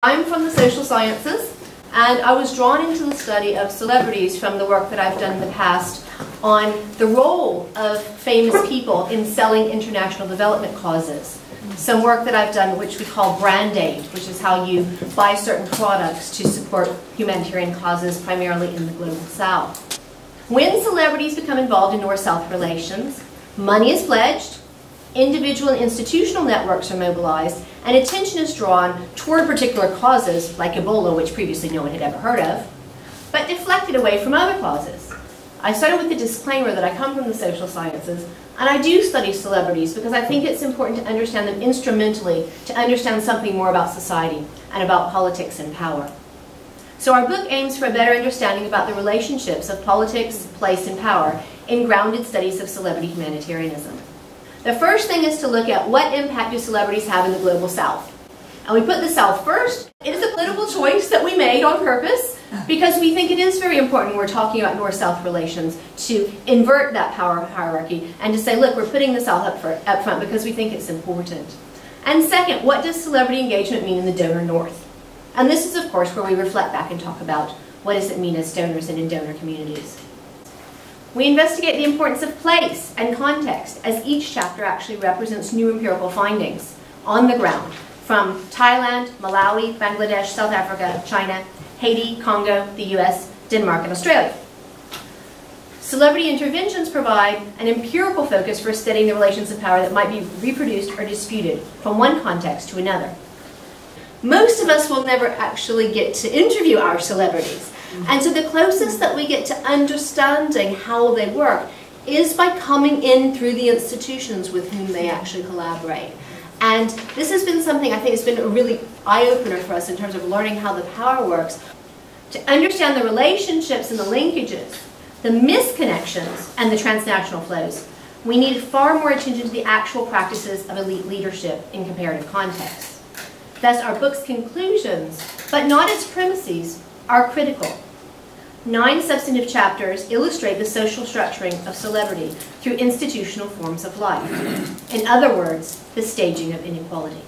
I'm from the social sciences and I was drawn into the study of celebrities from the work that I've done in the past on the role of famous people in selling international development causes. Some work that I've done which we call brand aid, which is how you buy certain products to support humanitarian causes primarily in the global south. When celebrities become involved in North-South relations, money is pledged, individual and institutional networks are mobilized, and attention is drawn toward particular causes, like Ebola, which previously no one had ever heard of, but deflected away from other causes. I started with the disclaimer that I come from the social sciences, and I do study celebrities because I think it's important to understand them instrumentally to understand something more about society and about politics and power. So our book aims for a better understanding about the relationships of politics, place, and power in grounded studies of celebrity humanitarianism. The first thing is to look at what impact do celebrities have in the global south. And we put the south first. It is a political choice that we made on purpose because we think it is very important when we're talking about north-south relations to invert that power hierarchy and to say, look, we're putting the south up, for, up front because we think it's important. And second, what does celebrity engagement mean in the donor north? And this is, of course, where we reflect back and talk about what does it mean as donors and in donor communities. We investigate the importance of place and context as each chapter actually represents new empirical findings on the ground from Thailand, Malawi, Bangladesh, South Africa, China, Haiti, Congo, the US, Denmark, and Australia. Celebrity interventions provide an empirical focus for studying the relations of power that might be reproduced or disputed from one context to another. Most of us will never actually get to interview our celebrities. Mm-hmm. And so the closest that we get to understanding how they work is by coming in through the institutions with whom they mm-hmm. actually collaborate. And this has been something I think has been a really eye-opener for us in terms of learning how the power works. To understand the relationships and the linkages, the misconnections and the transnational flows, we need far more attention to the actual practices of elite leadership in comparative contexts. Thus, our book's conclusions, but not its premises, are critical. Nine substantive chapters illustrate the social structuring of celebrity through institutional forms of life. In other words, the staging of inequality.